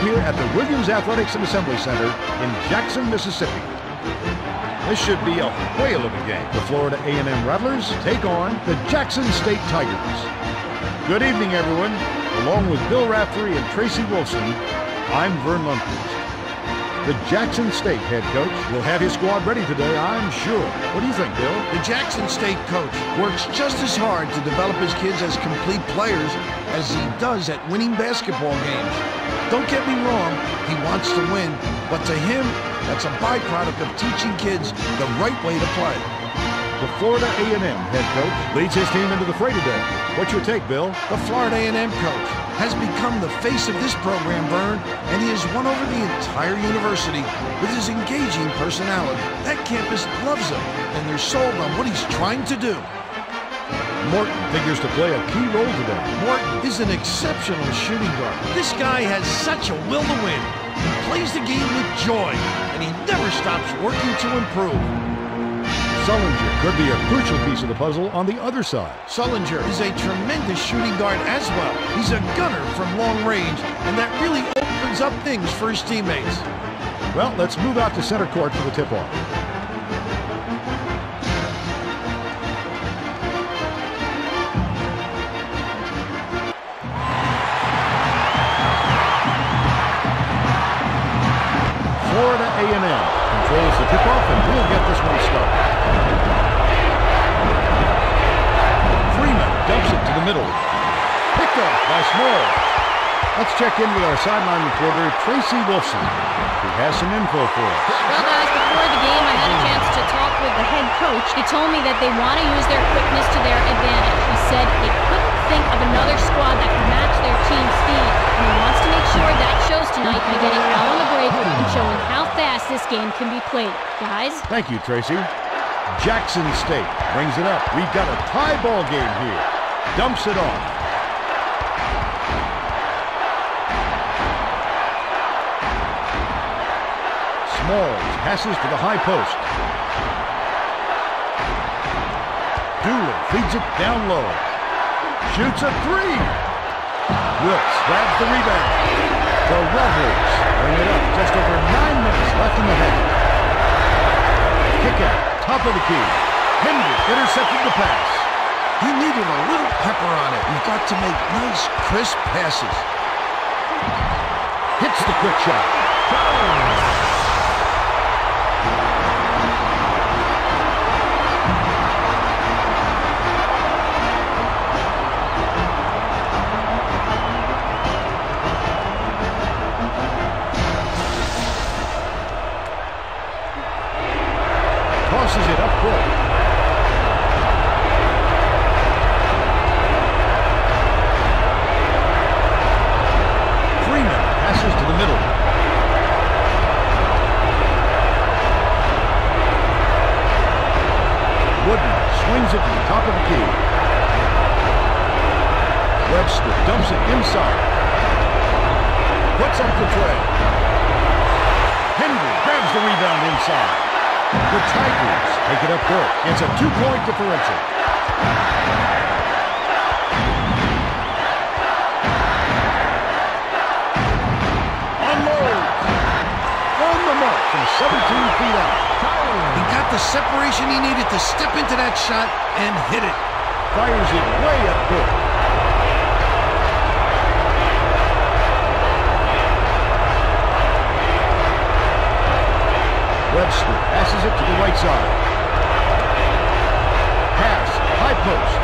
Here at the Williams Athletics and Assembly Center in Jackson, Mississippi. This should be a whale of a game. The Florida A&M Rattlers take on the Jackson State Tigers. Good evening, everyone. Along with Bill Raftery and Tracy Wilson, I'm Vern Lundquist. The Jackson State head coach will have his squad ready today, I'm sure. What do you think, Bill? The Jackson State coach works just as hard to develop his kids as complete players as he does at winning basketball games. Don't get me wrong, he wants to win, but to him, that's a byproduct of teaching kids the right way to play. The Florida A&M head coach leads his team into the fray today. What's your take, Bill? The Florida A&M coach has become the face of this program, Vern, and he has won over the entire university with his engaging personality. That campus loves him, and they're sold on what he's trying to do. Morton figures to play a key role today. Morton is an exceptional shooting guard. This guy has such a will to win. He plays the game with joy, and he never stops working to improve. Sullinger could be a crucial piece of the puzzle on the other side. Sullinger is a tremendous shooting guard as well. He's a gunner from long range, and that really opens up things for his teammates. Well, let's move out to center court for the tip-off. The tip-off, and we'll get this one started. Freeman dumps it to the middle. Picked off by Small. Let's check in with our sideline reporter, Tracy Wilson, who has some info for us. Well, guys, before the game, I had a chance to talk with the head coach. He told me that they want to use their quickness to their advantage. He said they couldn't think of another squad that could match their team's speed, and he wants to make sure that shows tonight by getting out on the break and showing how fast this game can be played. Guys? Thank you, Tracy. Jackson State brings it up. We've got a tie ball game here. Dumps it off. Smalls passes to the high post. Dooley feeds it down low. Shoots a three. Wilkes grabs the rebound. The Rattlers bring it up just over nine minutes left in the half. Kick out, top of the key. Henry intercepted the pass. He needed a little pepper on it. You've got to make nice, crisp passes. Hits the quick shot. It to the top of the key. Webster dumps it inside. Puts up the tray. Henry grabs the rebound inside. The Tigers take it up court. It's a two-point differential. Unloads. On the mark from 17 feet out. The separation he needed to step into that shot and hit it. Fires it way up court. Webster passes it to the right side. Pass, high post.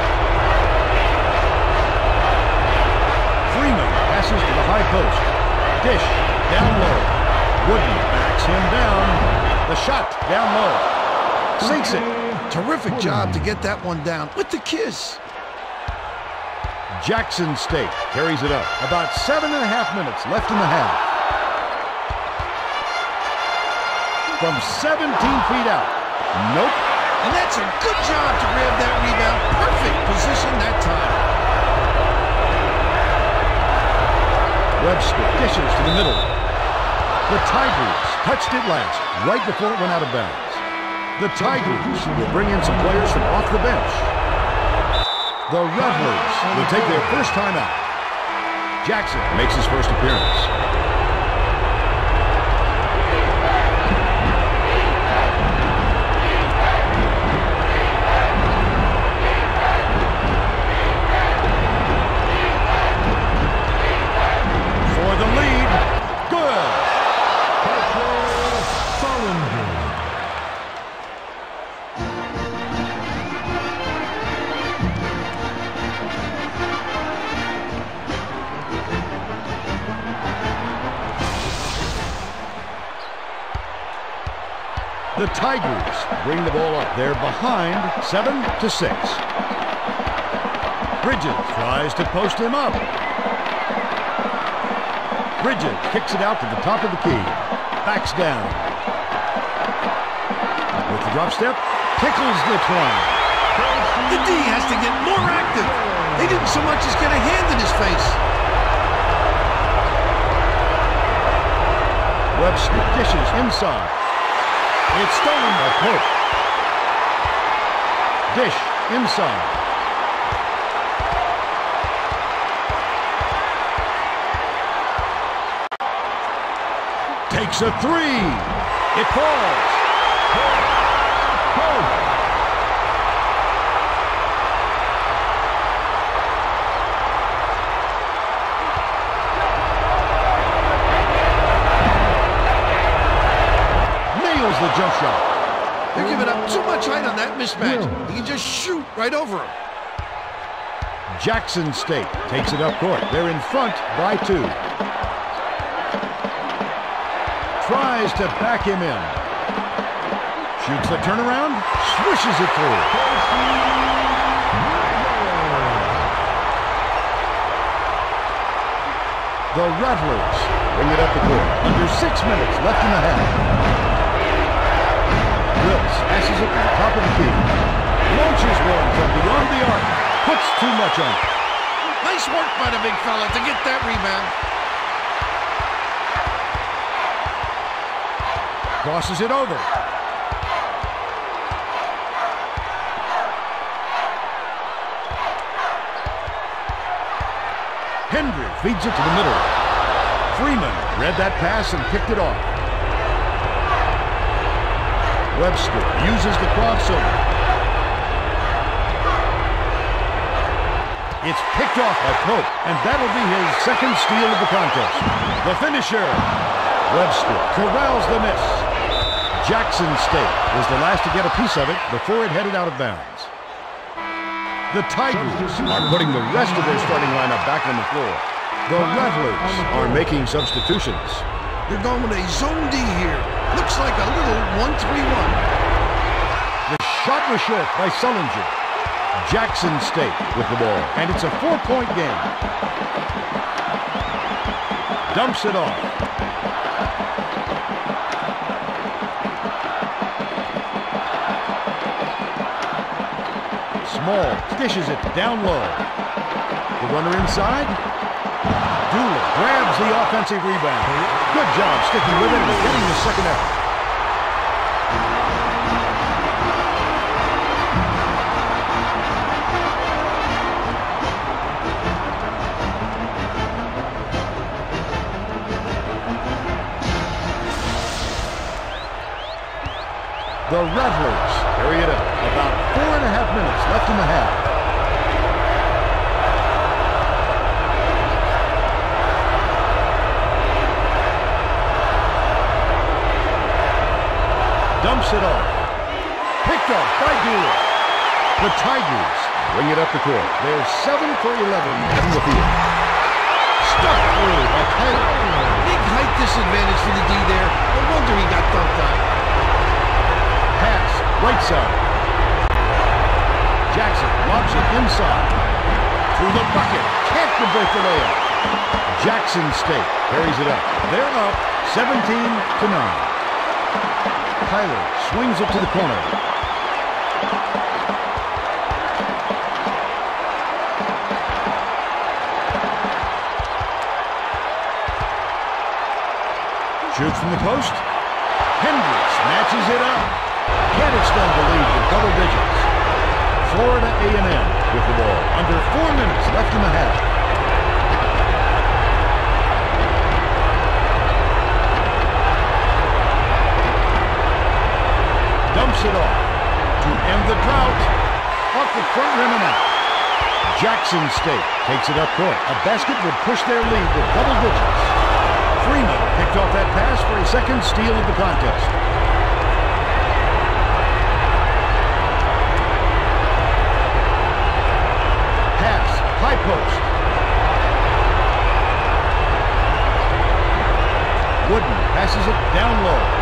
Freeman passes to the high post. Dish, down low. Wooden backs him down. The shot, down low. Sinks it. Terrific job to get that one down with the kiss. Jackson State carries it up. About seven and a half minutes left in the half. From 17 feet out. Nope. And that's a good job to grab that rebound. Perfect position that time. Webster dishes to the middle. The Tigers touched it last, right before it went out of bounds. The Tigers will bring in some players from off the bench. The Rattlers will take their first time out. Jackson makes his first appearance. The Tigers bring the ball up. They're behind 7 to 6. Bridges tries to post him up. Bridges kicks it out to the top of the key. Backs down. With the drop step, tickles the twine. The D has to get more active. He didn't so much as get a hand in his face. Webster dishes inside. It's stolen by Pope. Dish inside. Takes a three. It falls. Pope. The jump shot. They're giving up too much height on that mismatch. He can just shoot right over him. Jackson State takes it up court. They're in front by two. Tries to back him in. Shoots the turnaround, swishes it through. The Rattlers bring it up the court. Under six minutes left in the half. Passes it to the top of the key. Launches one from beyond the arc. Puts too much on it. Nice work by the big fella to get that rebound. Crosses it over. Hendry feeds it to the middle. Freeman read that pass and picked it off. Webster uses the crossover. It's picked off by Pope, and that'll be his second steal of the contest. The finisher, Webster corrals the miss. Jackson State was the last to get a piece of it before it headed out of bounds. The Tigers are putting the rest of their starting lineup back on the floor. The Rattlers are making substitutions. They're going with a zone D here. Looks like a little 1-3-1. The shot was short by Sullinger. Jackson State with the ball, and it's a four-point game. Dumps it off. Small dishes it down low. The runner inside. Dula grabs the offensive rebound. Good job sticking with it and getting the second effort. The Rattlers carry it up. About four and a half minutes left in the half. Dumps it off. Picked off by Dooley. The Tigers bring it up the court. They're 7 for 11 from the field. Stuck through by Tyler. Big height disadvantage for the D there. No wonder he got dumped on. Pass, right side. Jackson lobs it inside. Through the bucket. Can't convert the layup. Jackson State carries it up. They're up 17 to 9. Tyler swings it to the corner. Shoots from the post. Hendricks matches it up. Can't extend the lead to double digits. Florida A&M with the ball. Under four minutes left in the half. Trout. Off to end the drought off the front rim and out. Jackson State takes it up court. A basket would push their lead to double digits. Freeman picked off that pass for a second steal of the contest. Pass, high post. Wooden passes it down low.